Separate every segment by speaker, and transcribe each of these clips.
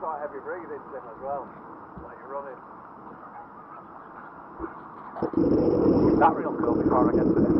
Speaker 1: quite heavy breathing, Tim, as well. Like you're running. That real cool before I get to it.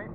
Speaker 1: right?